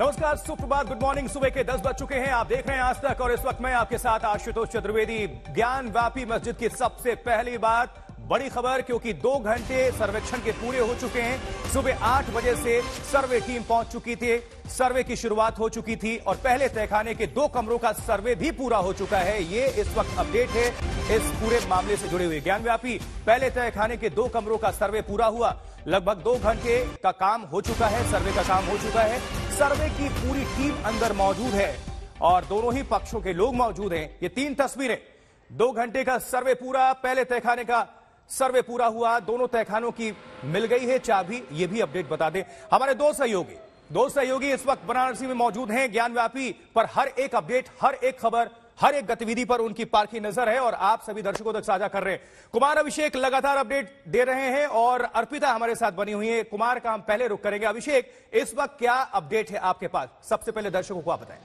नमस्कार, सुप्रभात good morning सुबह के 10 बज चुके हैं। आप देख रहे हैं आज तक और इस वक्त मैं आपके साथ आशुतोष चतुर्वेदी ज्ञान व्यापी मस्जिद की सबसे पहली बात, बड़ी खबर, क्योंकि दो घंटे सर्वेक्षण के पूरे हो चुके हैं। सुबह आठ बजे से सर्वे टीम पहुँच चुकी थी, सर्वे की शुरुआत हो चुकी थी और पहले तहखाने के दो कमरों का सर्वे भी पूरा हो चुका है। ये इस वक्त अपडेट है, इस पूरे मामले से जुड़े हुए ज्ञानव्यापी। पहले तहखाने के दो कमरों का सर्वे पूरा हुआ। लगभग दो घंटे का काम हो चुका है, सर्वे का काम हो चुका है। सर्वे की पूरी टीम अंदर मौजूद है और दोनों ही पक्षों के लोग मौजूद हैं। ये तीन तस्वीरें। दो घंटे का सर्वे पूरा, पहले तहखाने का सर्वे पूरा हुआ, दोनों तहखानों की मिल गई है चाबी, ये भी अपडेट बता दें। हमारे दो सहयोगी दो सहयोगी इस वक्त बनारसी में मौजूद हैं, ज्ञानव्यापी, पर हर एक अपडेट, हर एक खबर हर एक गतिविधि पर उनकी पारखी नज़र है और आप सभी दर्शकों तक साझा कर रहे हैं। कुमार अभिषेक लगातार अपडेट दे रहे हैं और अर्पिता हमारे साथ बनी हुई है। कुमार का हम पहले रुख करेंगे। अभिषेक, इस वक्त क्या अपडेट है आपके पास? सबसे पहले दर्शकों को आप बताएँ।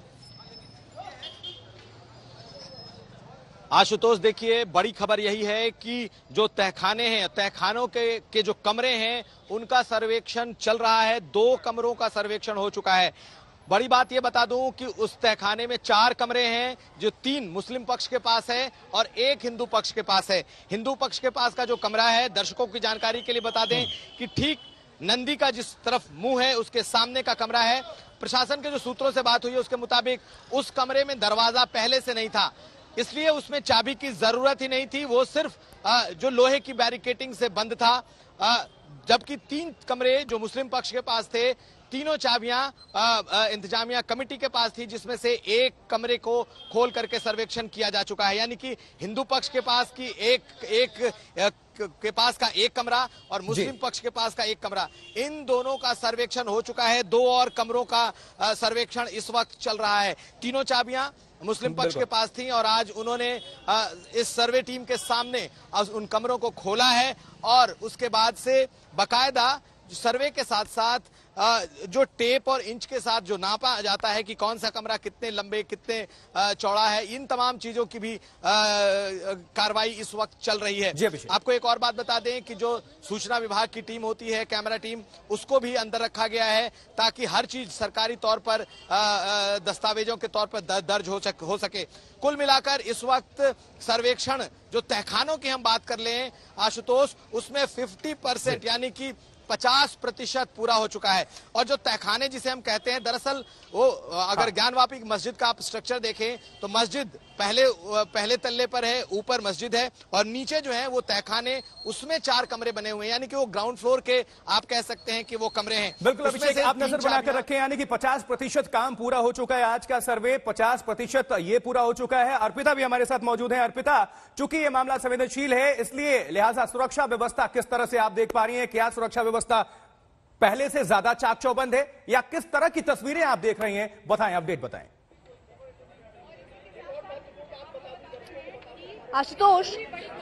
आशुतोष, देखिए, बड़ी खबर यही है कि जो तहखाने हैं, तहखानों के के जो कमरे हैं, उनका सर्वेक्षण चल रहा है। दो कमरों का सर्वेक्षण हो चुका है। बड़ी बात यह बता दूँ कि उस तहखाने में चार कमरे हैं जो तीन मुस्लिम पक्ष के पास है और एक हिंदू पक्ष के पास है। हिंदू पक्ष के पास का जो कमरा है, दर्शकों की जानकारी के लिए बता दें कि ठीक नंदी का जिस तरफ़ मुँह है, उसके सामने का कमरा है। प्रशासन के जो सूत्रों से बात हुई है, उसके मुताबिक उस कमरे में दरवाज़ा पहले से नहीं था। इसलिए उसमें चाबी की ज़रूरत ही नहीं थी, वो सिर्फ़ जो लोहे की बैरिकेटिंग से बंद था। जबकि तीन कमरे जो मुस्लिम पक्ष के पास थे तीनों चाबियाँ इंतजामिया कमेटी के पास थी जिसमें से एक कमरे को खोल करके सर्वेक्षण किया जा चुका है। यानी कि हिंदू पक्ष के पास की एक एक के पास का एक कमरा और मुस्लिम पक्ष के पास का एक कमरा। इन दोनों का सर्वेक्षण हो चुका है। दो और कमरों का सर्वेक्षण इस वक्त चल रहा है। तीनों चाबियाँ मुस्लिम पक्ष के पास थी और आज उन्होंने इस सर्वे टीम के सामने उन कमरों को खोला है और उसके बाद से बकायदा सर्वे के साथ साथ जो टेप और इंच के साथ जो नापा जाता है कि कौन सा कमरा कितने लंबे कितने चौड़ा है इन तमाम चीज़ों की भी कार्रवाई इस वक्त चल रही है। आपको एक और बात बता दें कि जो सूचना विभाग की टीम होती है कैमरा टीम उसको भी अंदर रखा गया है ताकि हर चीज़ सरकारी तौर पर दस्तावेजों के तौर पर दर्ज हो सक, हो सके। कुल मिलाकर इस वक्त सर्वेक्षण जो तहखानों की हम बात कर ले आशुतोष उसमें 50 परसेंट यानी कि पचास प्रतिशत पूरा हो चुका है और जो तहखाने जिसे हम कहते हैं, दरअसल वो, अगर। ज्ञानवापी मस्जिद का आप स्ट्रक्चर देखें तो मस्जिद पहले पहले तल्ले पर है ऊपर मस्जिद है और नीचे जो है वो तहखाने उसमें चार कमरे बने हुए हैं यानी कि वो ग्राउंड फ्लोर के आप कह सकते हैं कि वो कमरे हैं। बिल्कुल अभिषेक आप नज़र बनाकर रखें यानी कि पचास प्रतिशत काम पूरा हो चुका है आज का सर्वे पचास प्रतिशत ये पूरा हो चुका है। अर्पिता भी हमारे साथ मौजूद है। अर्पिता चूँकि ये मामला संवेदनशील है इसलिए लिहाजा सुरक्षा व्यवस्था किस तरह से आप देख पा रही है क्या सुरक्षा व्यवस्था पहले से ज़्यादा चाक चौबंद है या किस तरह की तस्वीरें आप देख रही हैं बताएँ अपडेट बताएँ। आशुतोष,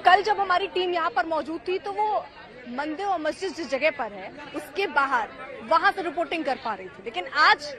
कल जब हमारी टीम यहाँ पर मौजूद थी तो वो मंदिर और मस्जिद जिस जगह पर है, उसके बाहर, वहाँ से रिपोर्टिंग कर पा रही थी। लेकिन आज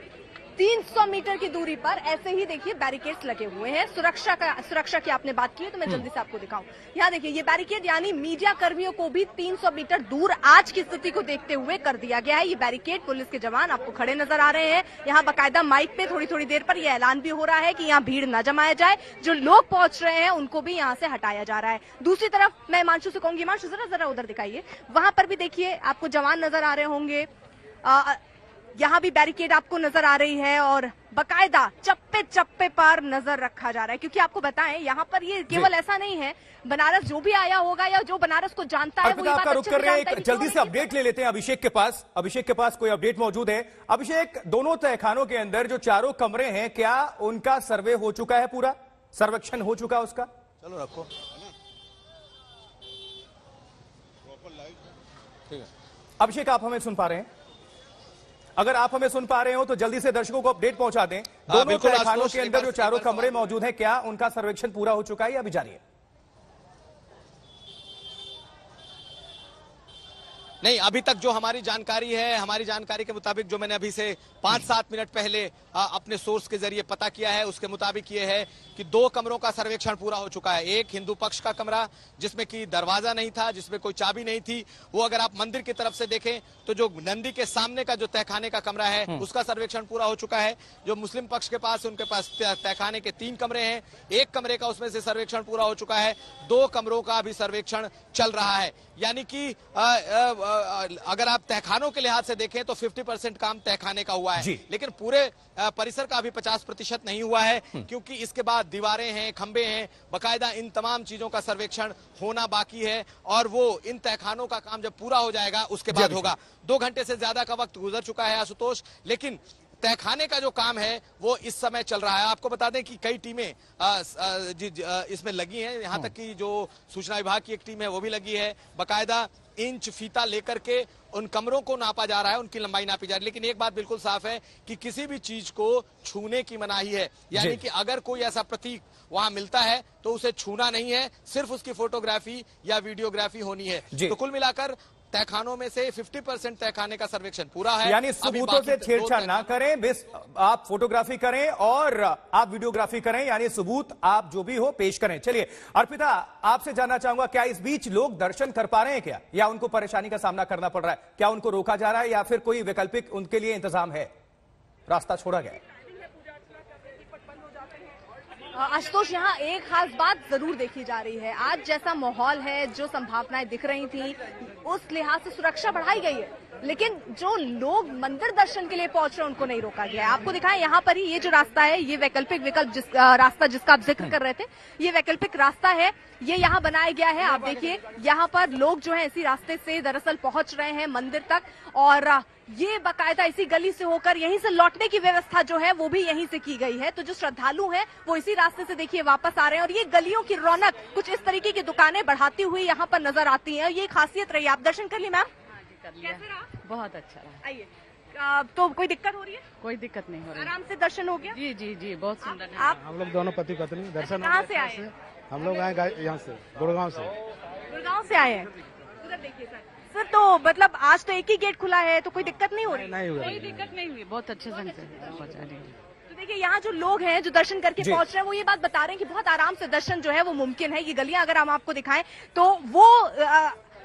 300 मीटर की दूरी पर ऐसे ही देखिए बैरिकेड्स लगे हुए हैं। सुरक्षा का सुरक्षा की आपने बात की है तो मैं जल्दी से आपको दिखाऊँ। यहाँ देखिए ये बैरिकेड यानी मीडिया कर्मियों को भी 300 मीटर दूर आज की स्थिति को देखते हुए कर दिया गया है। ये बैरिकेड पुलिस के जवान आपको खड़े नज़र आ रहे हैं। यहाँ बाकायदा माइक पे थोड़ी थोड़ी देर पर यह ऐलान भी हो रहा है की यहाँ भीड़ न जमाया जाए। जो लोग पहुँच रहे हैं उनको भी यहाँ से हटाया जा रहा है। दूसरी तरफ़ मैं हिमांशु से कहूँगी हिमांशु जरा जरा उधर दिखाइए। वहाँ पर भी देखिए आपको जवान नज़र आ रहे होंगे। यहाँ भी बैरिकेड आपको नज़र आ रही है और बकायदा चप्पे चप्पे पर नज़र रखा जा रहा है। क्योंकि आपको बताएँ यहाँ पर ये केवल ऐसा नहीं है बनारस जो भी आया होगा या जो बनारस को जानता है वो आपका रुक कर रहे हैं जल्दी से अपडेट ले लेते हैं अभिषेक के पास। अभिषेक के पास कोई अपडेट मौजूद है? अभिषेक दोनों तहखानों के अंदर जो चारों कमरे हैं क्या उनका सर्वे हो चुका है पूरा? सर्वेक्षण हो चुका है उसका? चलो रखो। अभिषेक आप हमें सुन पा रहे हैं? अगर आप हमें सुन पा रहे हो तो जल्दी से दर्शकों को अपडेट पहुँचा दें। हाँ, दोनों तहखानों के अंदर जो चारों कमरे मौजूद हैं क्या उनका सर्वेक्षण पूरा हो चुका है या अभी जारी है? नहीं अभी तक जो हमारी जानकारी है हमारी जानकारी के मुताबिक जो मैंने अभी से पाँच सात मिनट पहले आ, अपने सोर्स के ज़रिए पता किया है उसके मुताबिक ये है कि दो कमरों का सर्वेक्षण पूरा हो चुका है। एक हिंदू पक्ष का कमरा जिसमें कि दरवाज़ा नहीं था जिसमें कोई चाबी नहीं थी वो अगर आप मंदिर की तरफ़ से देखें तो जो नंदी के सामने का जो तहखाने का कमरा है हम्म। उसका सर्वेक्षण पूरा हो चुका है। जो मुस्लिम पक्ष के पास उनके पास तहखाने के तीन कमरे हैं एक कमरे का उसमें से सर्वेक्षण पूरा हो चुका है दो कमरों का अभी सर्वेक्षण चल रहा है। यानी कि आ, आ, आ, अगर आप तहखानों के लिहाज से देखें तो 50 परसेंट काम तहखाने का हुआ है। लेकिन पूरे परिसर का अभी 50 प्रतिशत नहीं हुआ है क्योंकि इसके बाद दीवारें हैं खंबे हैं बकायदा इन तमाम चीज़ों का सर्वेक्षण होना बाकी है और वो इन तहखानों का काम जब पूरा हो जाएगा उसके बाद होगा। दो घंटे से ज़्यादा का वक्त गुजर चुका है आशुतोष लेकिन तहखाने का जो काम है वो इस समय चल रहा है। आपको बता दें कि कई टीमें इसमें लगी हैं। यहाँ तक कि जो सूचना विभाग की एक टीम है वो भी लगी है। बकायदा इंच फीता लेकर के उन कमरों को नापा जा रहा है उनकी लंबाई नापी जा रही है। लेकिन एक बात बिल्कुल साफ़ है कि किसी भी चीज़ को छूने की मनाही है। यानी कि अगर कोई ऐसा प्रतीक वहाँ मिलता है तो उसे छूना नहीं है सिर्फ़ उसकी फोटोग्राफी या वीडियोग्राफी होनी है। तो कुल मिलाकर तहखानों में से 50 परसेंट तहखाने का सर्वेक्षण पूरा है। यानी सबूतों से छेड़छाड़ ना करें बस आप फोटोग्राफी करें और आप वीडियोग्राफी करें यानी सबूत आप जो भी हो पेश करें। चलिए अर्पिता आपसे जानना चाहूँगा क्या इस बीच लोग दर्शन कर पा रहे हैं क्या? या उनको परेशानी का सामना करना पड़ रहा है? क्या उनको रोका जा रहा है या फिर कोई वैकल्पिक उनके लिए इंतज़ाम है? रास्ता छोड़ा गया। है आशुतोष, यहाँ एक खास बात ज़रूर देखी जा रही है। आज जैसा माहौल है, जो संभावनाएँ दिख रही थी, उस लिहाज से सुरक्षा बढ़ाई गई है। लेकिन जो लोग मंदिर दर्शन के लिए पहुँच रहे हैं, उनको नहीं रोका गया आपको दिखाएँ, यहाँ पर ही ये जो रास्ता है, ये वैकल्पिक विकल्प जिस रास्ता जिसका आप ज़िक्र कर रहे थे, ये वैकल्पिक रास्ता है, ये यहाँ बनाया गया है। आप देखिए, यहाँ पर लोग जो है, इसी रास्ते से दरअसल पहुँच रहे हैं मंदिर तक, और ये बकायदा इसी गली से होकर, यहीं से लौटने की व्यवस्था जो है, वो भी यहीं से की गई है। तो जो श्रद्धालु हैं, वो इसी रास्ते से देखिए वापस आ रहे हैं, और ये गलियों की रौनक कुछ इस तरीके की दुकानें बढ़ाती हुई यहाँ पर नज़र आती हैं ये खासियत रही। आप दर्शन कर लिए मैम? कर लिया। कैसे रहा? बहुत अच्छा रहा। आइए। तो कोई दिक्कत हो रही है? कोई दिक्कत नहीं हो रही। आराम से दर्शन हो गया? जी जी जी बहुत सुंदर है। आप हम लोग दोनों पति पत्नी दर्शन कहाँ से आए? हम लोग आए यहाँ से गुड़गांव से। गुड़गांव से आए हैं? देखिए सर। सर तो मतलब आज तो एक ही गेट खुला है तो कोई दिक्कत नहीं हो रही? नहीं हुआ कोई दिक्कत नहीं हुई। बहुत अच्छे ढंग से पहुँचा रही तो देखिए यहाँ जो लोग हैं जो दर्शन करके। पहुँच रहे हैं वो ये बात बता रहे हैं कि बहुत आराम से दर्शन जो है वो मुमकिन है। ये गलियाँ अगर हम आपको दिखाएँ तो वो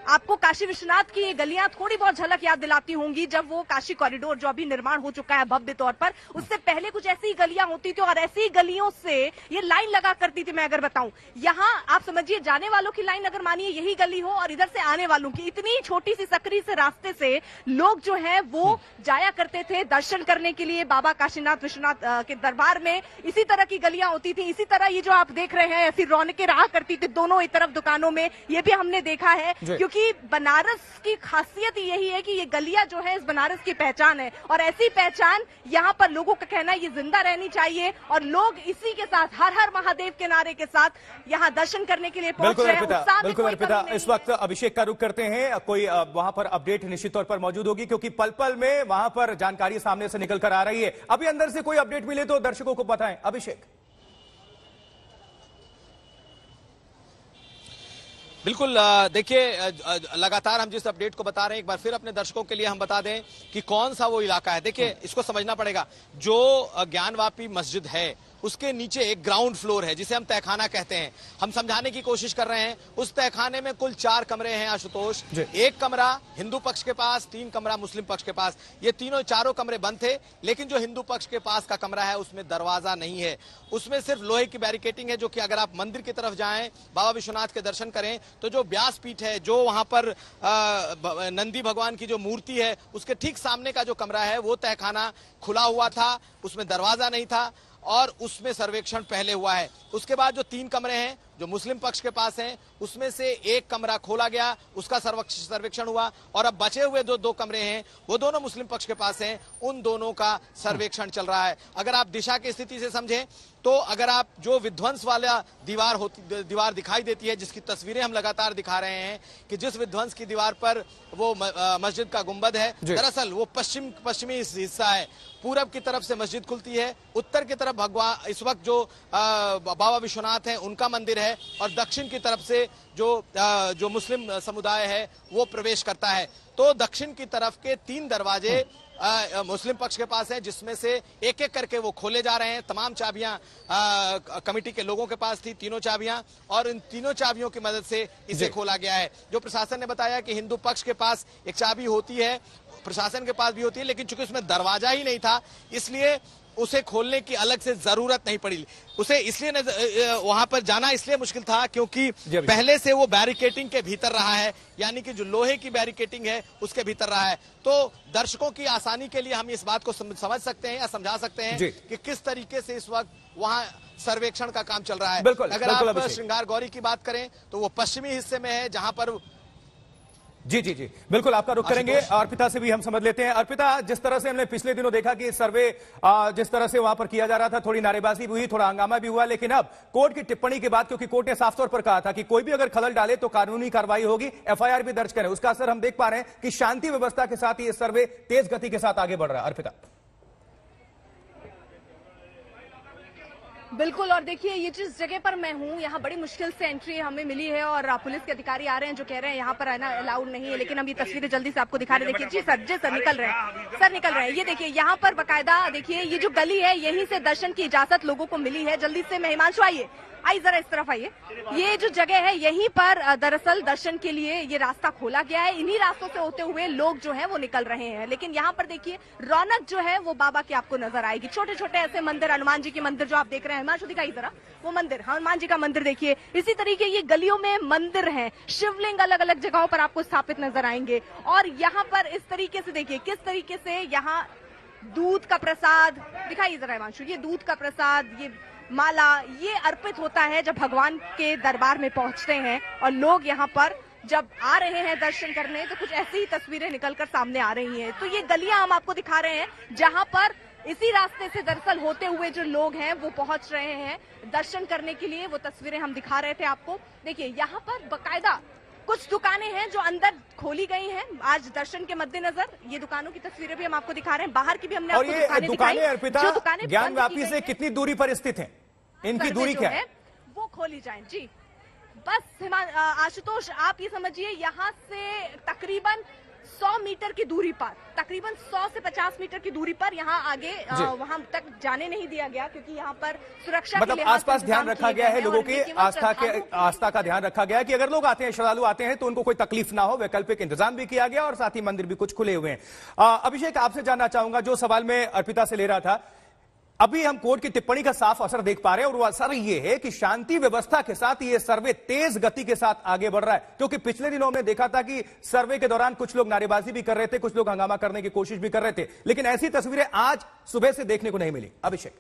आपको काशी विश्वनाथ की ये गलियाँ थोड़ी बहुत झलक याद दिलाती होंगी जब वो काशी कॉरिडोर जो अभी निर्माण हो चुका है भव्य तौर पर उससे पहले कुछ ऐसी ही गलियाँ होती थी और ऐसी ही गलियों से ये लाइन लगा करती थी मैं अगर बताऊँ। यहाँ आप समझिए जाने वालों की लाइन अगर मानिए यही गली हो और इधर से आने वालों की। इतनी छोटी सी सकरी से रास्ते से लोग जो है वो जाया करते थे दर्शन करने के लिए बाबा काशीनाथ विश्वनाथ के दरबार में। इसी तरह की गलियाँ होती थी। इसी तरह ये जो आप देख रहे हैं ऐसी रौनकें रहा करती थी दोनों ही तरफ़ दुकानों में ये भी हमने देखा है जी। क्योंकि बनारस की खासियत यही है कि ये गलियाँ जो है इस बनारस की पहचान है। और ऐसी पहचान यहाँ पर लोगों का कहना है ये ज़िंदा रहनी चाहिए और लोग इसी के साथ हर हर महादेव के नारे के साथ यहाँ दर्शन करने के लिए पहुँच रहे हैं। बिल्कुल अर्पिता इस वक्त अभिषेक का रुख करते हैं। कोई वहाँ पर अपडेट निश्चित तौर पर मौजूद होगी क्योंकि पल पल में वहाँ पर जानकारी सामने से निकल कर आ रही है। अभी अंदर से कोई अपडेट मिले तो दर्शकों को बताएँ। अभिषेक। बिल्कुल देखिए लगातार हम जिस अपडेट को बता रहे हैं एक बार फिर अपने दर्शकों के लिए हम बता दें कि कौन सा वो इलाका है। देखिए इसको समझना पड़ेगा। जो ज्ञानवापी मस्जिद है उसके नीचे एक ग्राउंड फ्लोर है जिसे हम तहखाना कहते हैं। हम समझाने की कोशिश कर रहे हैं उस तहखाने में कुल चार कमरे हैं आशुतोष। एक कमरा हिंदू पक्ष के पास तीन कमरा मुस्लिम पक्ष के पास। ये तीनों चारों कमरे बंद थे लेकिन जो हिंदू पक्ष के पास का कमरा है उसमें दरवाज़ा नहीं है। उसमें सिर्फ़ लोहे की बैरिकेटिंग है जो कि अगर आप मंदिर की तरफ़ जाएँ बाबा विश्वनाथ के दर्शन करें तो जो व्यास पीठ है जो वहाँ पर नंदी भगवान की जो मूर्ति है उसके ठीक सामने का जो कमरा है वो तहखाना खुला हुआ था उसमें दरवाज़ा नहीं था। और उसमें सर्वेक्षण पहले हुआ है। उसके बाद जो तीन कमरे हैं जो मुस्लिम पक्ष के पास हैं उसमें से एक कमरा खोला गया उसका सर्वेक्षण हुआ और अब बचे हुए जो दो कमरे हैं वो दोनों मुस्लिम पक्ष के पास हैं उन दोनों का सर्वेक्षण चल रहा है। अगर आप दिशा की स्थिति से समझें तो अगर आप जो विध्वंस वाला दीवार होती दीवार दिखाई देती है जिसकी तस्वीरें हम लगातार दिखा रहे हैं कि जिस विध्वंस की दीवार पर वो मस्जिद का गुंबद है दरअसल वो पश्चिम पश्चिमी हिस्सा है। पूरब की तरफ़ से मस्जिद खुलती है उत्तर की तरफ़ भगवान इस वक्त जो बाबा विश्वनाथ है उनका मंदिर है और दक्षिण की तरफ़ से जो जो मुस्लिम समुदाय है वो प्रवेश करता है। तो दक्षिण की तरफ़ के तीन दरवाजे मुस्लिम पक्ष के पास है जिसमें से एक एक करके वो खोले जा रहे हैं। तमाम चाबियाँ कमेटी के लोगों के पास थी तीनों चाबियाँ और इन तीनों चाबियों की मदद से इसे खोला गया है। जो प्रशासन ने बताया कि हिंदू पक्ष के पास एक चाबी होती है प्रशासन के पास भी होती है लेकिन चूँकि उसमें दरवाज़ा ही नहीं था इसलिए उसे खोलने की अलग से ज़रूरत नहीं पड़ी। उसे इसलिए वहाँ पर जाना इसलिए मुश्किल था क्योंकि पहले से वो बैरिकेटिंग के भीतर रहा है यानी कि जो लोहे की बैरिकेटिंग है उसके भीतर रहा है। तो दर्शकों की आसानी के लिए हम इस बात को समझ सकते हैं या समझा सकते हैं कि किस तरीके से इस वक्त वहाँ सर्वेक्षण का काम चल रहा है। बिल्कुल, अगर बिल्कुल, आप श्रृंगार गौरी की बात करें तो वो पश्चिमी हिस्से में है जहाँ पर जी जी जी। बिल्कुल आपका रुख करेंगे। अर्पिता से भी हम समझ लेते हैं। अर्पिता जिस तरह से हमने पिछले दिनों देखा कि सर्वे जिस तरह से वहाँ पर किया जा रहा था थोड़ी नारेबाजी भी हुई थोड़ा हंगामा भी हुआ लेकिन अब कोर्ट की टिप्पणी के बाद क्योंकि कोर्ट ने साफ़ तौर पर कहा था कि कोई भी अगर खलल डाले तो कानूनी कार्रवाई होगी एफआईआर भी दर्ज करें। उसका असर हम देख पा रहे हैं कि शांति व्यवस्था के साथ ये सर्वे तेज गति के साथ आगे बढ़ रहा है। अर्पिता। बिल्कुल, और देखिए, ये जिस जगह पर मैं हूँ, यहाँ बड़ी मुश्किल से एंट्री हमें मिली है और पुलिस के अधिकारी आ रहे हैं जो कह रहे हैं, यहाँ पर आना अलाउड नहीं है, लेकिन हम ये तस्वीरें जल्दी से आपको दिखा रहे देखिए, जी, सर जी, सर, निकल रहे हैं। सर, निकल रहे हैं। ये देखिए, यहाँ पर बकायदा, देखिए, ये जो गली है, यहीं से दर्शन की इजाज़त लोगों को मिली है। जल्दी से मेहमान आइए। आई जरा इस तरफ़ आइए। ये जो जगह है, यहीं पर दरअसल दर्शन के लिए ये रास्ता खोला गया है। इन्हीं रास्तों से होते हुए लोग जो है वो निकल रहे हैं। लेकिन यहाँ पर देखिए, रौनक जो है वो बाबा की आपको नज़र आएगी। छोटे छोटे ऐसे मंदिर, हनुमान जी के मंदिर जो आप देख रहे हैं। हिमांशु दिखाई जरा। वो मंदिर, हनुमान जी का मंदिर देखिए। इसी तरीके ये गलियों में मंदिर है। शिवलिंग अलग अलग जगहों पर आपको स्थापित नज़र आएँगे। और यहाँ पर इस तरीके से देखिए, किस तरीके से यहाँ दूध का प्रसाद, दिखाइए जरा हिमांशु, ये दूध का प्रसाद, ये माला ये अर्पित होता है जब भगवान के दरबार में पहुँचते हैं और लोग यहाँ पर जब आ रहे हैं दर्शन करने तो कुछ ऐसी ही तस्वीरें निकलकर सामने आ रही हैं। तो ये गलियाँ हम आपको दिखा रहे हैं, जहाँ पर इसी रास्ते से दरअसल होते हुए जो लोग हैं, वो पहुँच रहे हैं। दर्शन करने के लिए वो तस्वीरें हम दिखा रहे थे आपको। देखिए, यहाँ पर बकायदा कुछ दुकानें हैं जो अंदर खोली गई हैं। आज दर्शन के मद्देनजर ये दुकानों की तस्वीरें भी हम आपको दिखा रहे हैं। बाहर की भी हमने और आपको ये दुकानें दुकानें अर्पिता जो दुकानें ज्ञान व्यापी से कितनी दूरी पर स्थित है? इनकी दूरी क्या है वो खोली जाए। जी बस आशुतोष आप ये समझिए यहाँ से तकरीबन 100 मीटर की दूरी पर तकरीबन 100 से 50 मीटर की दूरी पर यहाँ आगे। वहाँ तक जाने नहीं दिया गया क्योंकि यहाँ पर सुरक्षा मतलब आसपास ध्यान रखा गया है लोगों के की आस्था के आस्था का ध्यान रखा गया है कि अगर लोग आते हैं श्रद्धालु आते हैं तो उनको कोई तकलीफ़ ना हो वैकल्पिक इंतज़ाम भी किया गया और साथ ही मंदिर भी कुछ खुले हुए हैं अभिषेक आपसे जानना चाहूँगा जो सवाल मैं अर्पिता से ले रहा था अभी हम कोर्ट की टिप्पणी का साफ़ असर देख पा रहे हैं और वो असर ये है कि शांति व्यवस्था के साथ ये सर्वे तेज गति के साथ आगे बढ़ रहा है। क्योंकि पिछले दिनों हमने देखा था कि सर्वे के दौरान कुछ लोग नारेबाजी भी कर रहे थे, कुछ लोग हंगामा करने की कोशिश भी कर रहे थे। लेकिन ऐसी तस्वीरें आज सुबह से देखने को नहीं मिली। अभिषेक।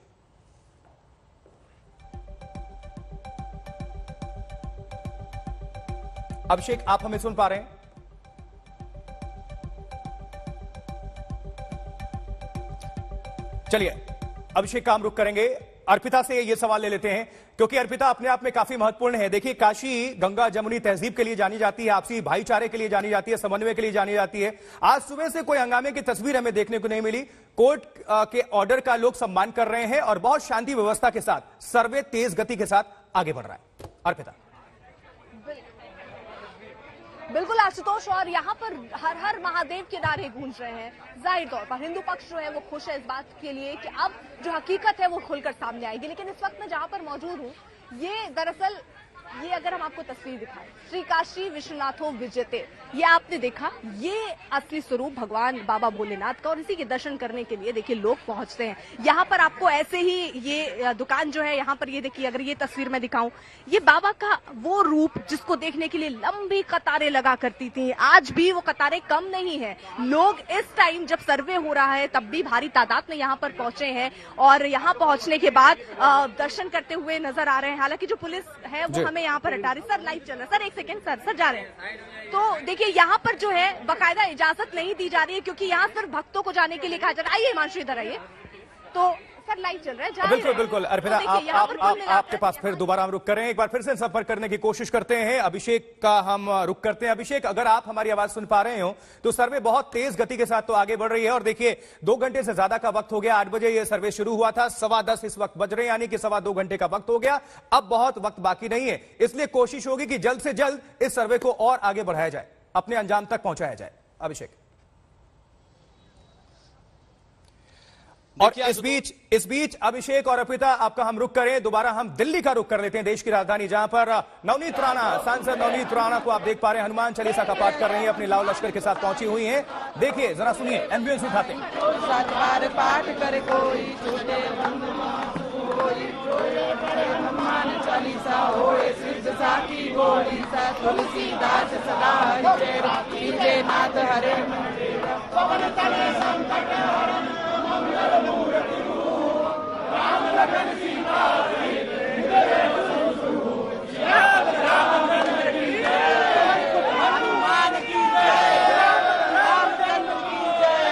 अभिषेक, आप हमें सुन पा रहे हैं? चलिए अभिषेक काम रुक करेंगे। अर्पिता से ये सवाल ले लेते हैं, क्योंकि अर्पिता अपने आप में काफ़ी महत्वपूर्ण है। देखिए, काशी गंगा जमुनी तहजीब के लिए जानी जाती है, आपसी भाईचारे के लिए जानी जाती है, समन्वय के लिए जानी जाती है। आज सुबह से कोई हंगामे की तस्वीर हमें देखने को नहीं मिली। कोर्ट के ऑर्डर का लोग सम्मान कर रहे हैं और बहुत शांति व्यवस्था के साथ, सर्वे तेज गति के साथ आगे बढ़ रहा है। अर्पिता। बिल्कुल आशुतोष, और यहाँ पर हर हर महादेव के नारे गूंज रहे हैं। ज़ाहिर तौर पर हिंदू पक्ष जो है वो खुश है इस बात के लिए कि अब जो हकीकत है वो खुलकर सामने आएगी। लेकिन इस वक्त मैं जहाँ पर मौजूद हूँ, ये दरअसल ये अगर हम आपको तस्वीर दिखाएँ श्री काशी विश्वनाथो विजयते ये आपने देखा ये असली स्वरूप भगवान बाबा भोलेनाथ का और इसी के दर्शन करने के लिए देखिए लोग पहुँचते हैं। यहाँ पर आपको ऐसे ही ये दुकान जो है यहाँ पर ये देखिए अगर ये तस्वीर मैं दिखाऊँ ये बाबा का वो रूप जिसको देखने के लिए लंबी कतारें लगा करती थी आज भी वो कतारें कम नहीं है। लोग इस टाइम जब सर्वे हो रहा है तब भी भारी तादाद में यहाँ पर पहुँचे हैं और यहाँ पहुँचने के बाद दर्शन करते हुए नज़र आ रहे हैं। हालाँकि जो पुलिस है वो हमें यहाँ पर हटा रहे सर लाइव चल रहा है। सर, एक सेकेंड सर सर, जा रहे हैं। तो देखिए, यहाँ पर जो है, बकायदा इजाज़त नहीं दी जा रही है, क्योंकि यहाँ सिर्फ़ भक्तों को जाने के लिए कहा जा रहा है। आइए, हिमांशु इधर आइए। तो सर लाइव चल रहा है बिल्कुल बिल्कुल। तो अर्पिता देखिए, आप, आप, आप आपके पास फिर दोबारा हम रुक करें एक बार फिर से संपर्क करने की कोशिश करते हैं। अभिषेक का हम रुक करते हैं। अभिषेक अगर आप हमारी आवाज़ सुन पा रहे हो तो सर्वे बहुत तेज गति के साथ तो आगे बढ़ रही है। और देखिए दो घंटे से ज़्यादा का वक्त हो गया। आठ बजे ये सर्वे शुरू हुआ था। सवा दस इस वक्त बज रहे हैं यानी कि सवा दो घंटे का वक्त हो गया। अब बहुत वक्त बाकी नहीं है। इसलिए कोशिश होगी कि जल्द से जल्द इस सर्वे को और आगे बढ़ाया जाए अपने अंजाम तक पहुँचाया जाए। अभिषेक। और इस बीच इस बीच अभिषेक और अर्पिता आपका हम रुक करें दोबारा हम दिल्ली का रुख कर लेते हैं देश की राजधानी जहाँ पर नवनीत राणा सांसद नवनीत राणा को आप देख पा रहे हैं हनुमान चालीसा का पाठ कर रही हैं अपने लाव लश्कर के साथ पहुँची हुई हैं। देखिए जरा सुनिए एंबुलेंस उठाते हैं। सात बार पाठ करे कोई छूटे कोई हनुमान चालीसा होए सिद्ध साकी गोरी सा तुलसीदास सदा हरिचेर नाथ हरे पवन तले संकट हरण मंगल मूर्ति राम लखन सीता हनुमान की जय रामचंद्र की जय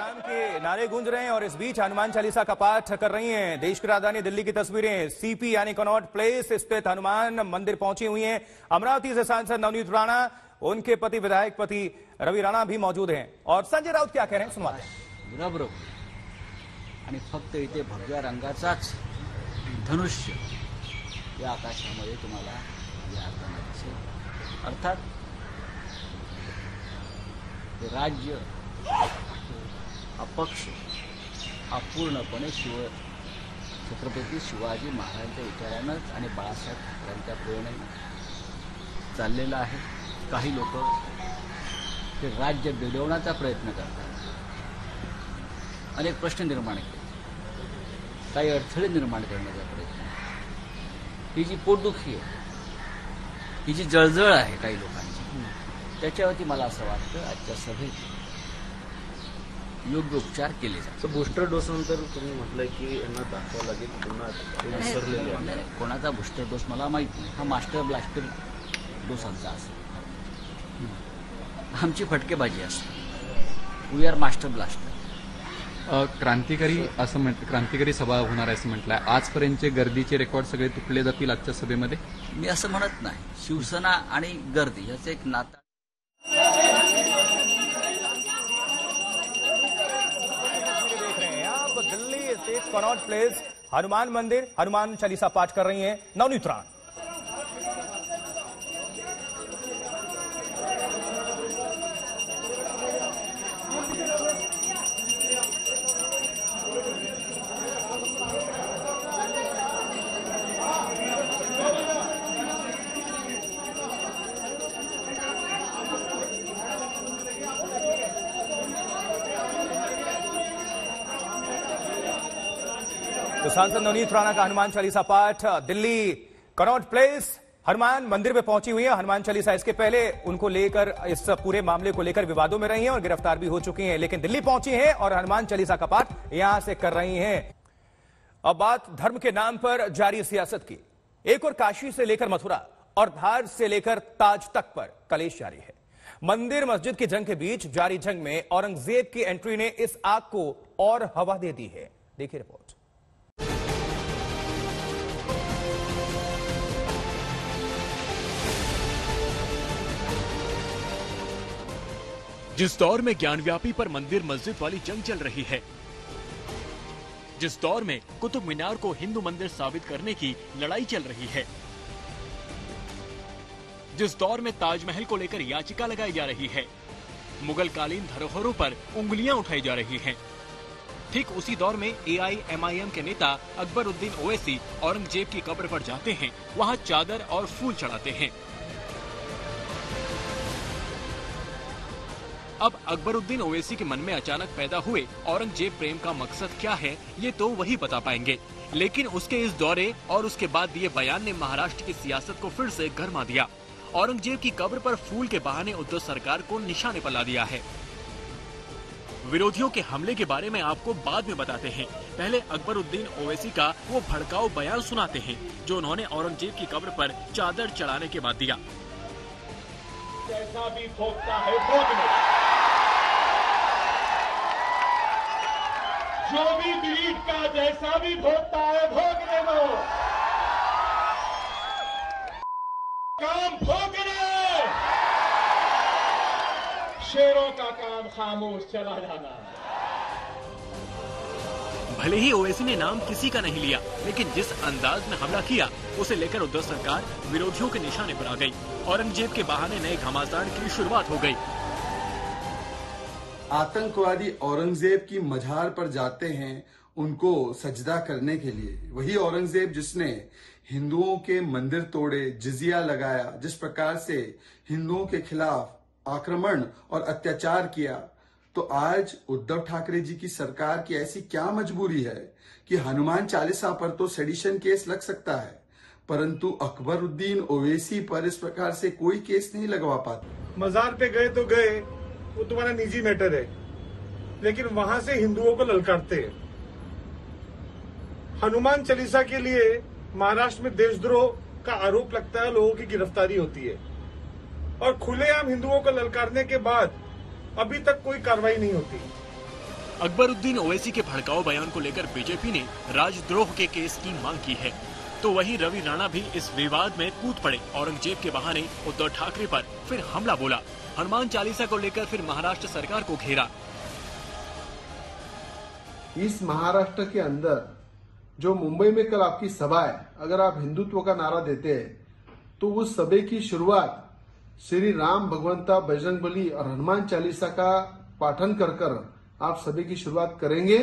राम के नारे गूंज रहे हैं और इस बीच हनुमान चालीसा का पाठ कर रही हैं। देश की राजधानी दिल्ली की तस्वीरें। सीपी यानी कनॉट प्लेस स्थित हनुमान मंदिर पहुँची हुई हैं। अमरावती से सांसद नवनीत राणा, उनके पति विधायक पति रवि राणा भी मौजूद हैं। और संजय राउत क्या कह रहे हैं? सुनवाते हैं। बरोबर। आणि फक्त इथे भगव्या रंगाचाच धनुष्य या आकाशामध्ये दिसेल. अर्थात राज्य हा पक्ष हा पूर्णपणे शिव छत्रपती शिवाजी महाराजांच्या विचारानंच आणि बाळासाहेब ठाकरेंच्या प्रेरणेनं चाललेला आहे. काही लोक ते राज्य बिडवण्याचा प्रयत्न करतात. अनेक प्रश्न निर्माण केले. काही अडथळे निर्माण करण्याचा प्रयत्न. ही जी पोटदुखी आहे ही जी जळजळ आहे काही लोकांची त्याच्यावरती मला असं वाटतं आजच्या सभेत योग्य उपचार केले जातात. बूस्टर डोस नंतर तुम्ही म्हटलंय की यांना दाखवावं लागेल पुन्हा ते विसरलेले आहे नाही, कोणाचा बुस्टर डोस मला माहीत नाही. हा मास्टर ब्लास्टर डोस आमचा असेल आमची फटकेबाजी असते. वी आर मास्टर ब्लास्टर अ, क्रांतिकारी असं म्हण क्रांतिकारी सभा होणार आहे असं म्हटलंय. आजपर्यंतचे गर्दीचे रेकॉर्ड सगळे तुटले जातील आजच्या सभेमध्ये? मी असं म्हणत नाही. शिवसेना आणि गर्दी याचं एक नातं कनॉट प्लेस हनुमान मंदिर हनुमान चालीसा पाठ कर रही हैं नवनीत राणा तो सांसद नवनीत राणा का हनुमान चालीसा पाठ, दिल्ली कनॉट प्लेस हनुमान मंदिर में पहुँची हुई है। हनुमान चालीसा इसके पहले उनको लेकर, इस पूरे मामले को लेकर विवादों में रही हैं और गिरफ़्तार भी हो चुकी हैं। लेकिन दिल्ली पहुँची हैं और हनुमान चालीसा का पाठ यहाँ से कर रही हैं। अब बात धर्म के नाम पर जारी सियासत की। एक और काशी से लेकर मथुरा और धार से लेकर ताज तक पर कलेश जारी है। मंदिर, मस्जिद की जंग के बीच जारी जंग में औरंगज़ेब की एंट्री ने इस आग को और हवा दे दी है। देखिए रिपोर्ट जिस दौर में ज्ञानव्यापी पर मंदिर, मस्जिद वाली जंग चल रही है, जिस दौर में कुतुब मीनार को हिंदू मंदिर साबित करने की लड़ाई चल रही है, जिस दौर में ताजमहल को लेकर याचिका लगाई जा रही है मुगल कालीन धरोहरों पर उंगलियाँ उठाई जा रही हैं। ठीक उसी दौर में एआईएमआईएम के नेता अकबर उद्दीन ओवैसी औरंगज़ेब की कब्र पर जाते हैं, वहाँ चादर और फूल चढ़ाते हैं। अब अकबरुद्दीन ओवैसी के मन में अचानक पैदा हुए औरंगज़ेब प्रेम का मकसद क्या है, ये तो वही बता पाएँगे। लेकिन उसके इस दौरे और उसके बाद दिए बयान ने महाराष्ट्र की सियासत को फिर से गर्मा दिया। औरंगज़ेब की कब्र पर फूल के बहाने उद्धव सरकार को निशाने पर ला दिया है। विरोधियों के हमले के बारे में आपको बाद में बताते हैं। पहले अकबरुद्दीन ओवैसी का वो भड़काऊ बयान सुनाते हैं, जो उन्होंने औरंगज़ेब की कब्र पर चादर चढ़ाने के बाद दिया। भी है जो भी दिलीप का जैसा भी भोगता है भोगने दो काम भोगने शेरों का काम खामोश, चला जाना। भले ही ओवैसी ने नाम किसी का नहीं लिया, लेकिन जिस अंदाज में हमला किया, उसे लेकर उद्धव सरकार विरोधियों के निशाने पर आ गई। औरंगज़ेब के बहाने नए घमासान की शुरुआत हो गई। आतंकवादी औरंगज़ेब की मजार पर जाते हैं उनको सजदा करने के लिए। वही औरंगज़ेब जिसने हिंदुओं के मंदिर तोड़े, जिजिया लगाया, जिस प्रकार से हिंदुओं के खिलाफ आक्रमण और अत्याचार किया तो आज उद्धव ठाकरे जी की सरकार की ऐसी क्या मजबूरी है कि हनुमान चालीसा पर तो सेडिशन केस लग सकता है, परंतु अकबरुद्दीन ओवैसी पर इस प्रकार से कोई केस नहीं लगवा पाते। मजार पे गए तो गए वो तुम्हारा निजी मैटर है। लेकिन वहाँ से हिंदुओं को ललकारते हैं। हनुमान चालीसा के लिए महाराष्ट्र में देशद्रोह का आरोप लगता है लोगों की गिरफ्तारी होती है। और खुलेआम हिंदुओं को ललकारने के बाद अभी तक कोई कार्रवाई नहीं होती। अकबरुद्दीन ओवैसी के भड़काऊ बयान को लेकर बीजेपी ने राजद्रोह के केस की मांग की है। तो वहीं रवि राणा भी इस विवाद में कूद पड़े। औरंगज़ेब के बहाने उद्धव ठाकरे पर फिर हमला बोला। हनुमान चालीसा को लेकर फिर महाराष्ट्र सरकार को घेरा। इस महाराष्ट्र के अंदर, जो मुंबई में कल आपकी सभा है, अगर आप हिंदुत्व का नारा देते हैं तो उस सभा की शुरुआत श्री राम भगवंता बजरंग बली और हनुमान चालीसा का पाठन कर कर आप सभी की शुरुआत करेंगे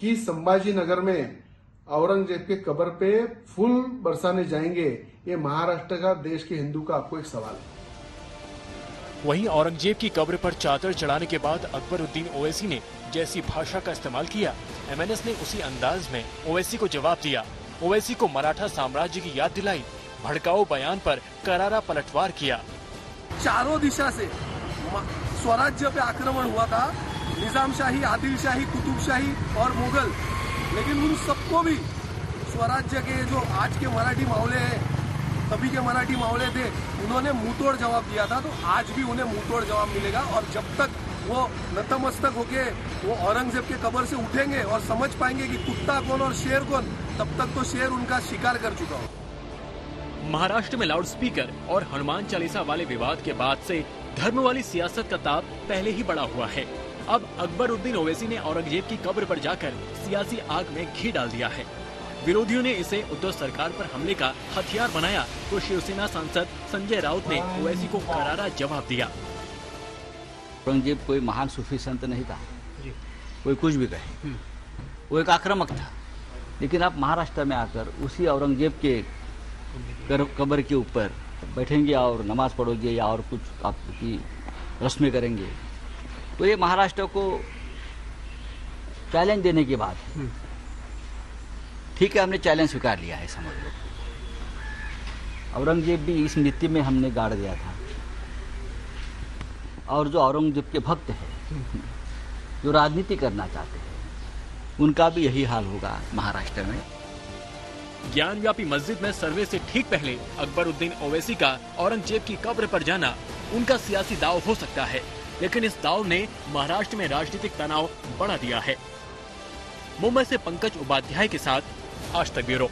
कि संभाजी नगर में औरंगज़ेब के कब्र पे फूल बरसाने जाएँगे, ये महाराष्ट्र का, देश के हिंदू का आपको एक सवाल है। वहीं औरंगज़ेब की कब्र पर चादर चढ़ाने के बाद अकबरुद्दीन ओवैसी ने जैसी भाषा का इस्तेमाल किया एमएनएस ने उसी अंदाज में ओवैसी को जवाब दिया। ओवैसी को मराठा साम्राज्य की याद दिलाई, भड़काऊ बयान पर करारा पलटवार किया। चारों दिशा से स्वराज्य पे आक्रमण हुआ था। निज़ाम शाही आदिल शाही कुतुब शाही और मुगल। लेकिन उन सबको भी स्वराज्य के जो आज के मराठी मावले हैं तभी के मराठी मावले थे। उन्होंने मुंहतोड़ जवाब दिया था तो आज भी उन्हें मुंहतोड़ जवाब मिलेगा। और जब तक वो नतमस्तक होके वो औरंगज़ेब के कबर से उठेंगे और समझ पाएँगे कि कुत्ता कौन और शेर कौन, तब तक तो शेर उनका शिकार कर चुका हो महाराष्ट्र में लाउडस्पीकर और हनुमान चालीसा वाले विवाद के बाद से धर्म वाली सियासत का ताप पहले ही बड़ा हुआ है। अब अकबरुद्दीन ओवैसी ने औरंगज़ेब की कब्र पर जाकर सियासी आग में घी डाल दिया है। विरोधियों ने इसे उद्धव सरकार पर हमले का हथियार बनाया। तो शिवसेना सांसद संजय राउत ने ओवैसी को करारा जवाब दिया। औरंगज़ेब कोई महान सूफी संत नहीं था। कोई कुछ भी कहे। वो एक आक्रामक था। लेकिन आप महाराष्ट्र में आकर उसी औरंगज़ेब के कब्र के ऊपर बैठेंगे और नमाज़ पढ़ोगे या और कुछ आपकी रस्में करेंगे तो ये महाराष्ट्र को चैलेंज देने की बात है। ठीक है, हमने चैलेंज स्वीकार लिया है, समझ लो। औरंगज़ेब भी इस नीति में हमने गाड़ दिया था। और जो औरंगज़ेब के भक्त हैं, जो राजनीति करना चाहते हैं, उनका भी यही हाल होगा महाराष्ट्र में। ज्ञानव्यापी मस्जिद में सर्वे से ठीक पहले अकबरुद्दीन ओवैसी का औरंगज़ेब की कब्र पर जाना उनका सियासी दाव हो सकता है, लेकिन इस दाव ने महाराष्ट्र में राजनीतिक तनाव बढ़ा दिया है। मुंबई से पंकज उपाध्याय के साथ आज तक ब्यूरो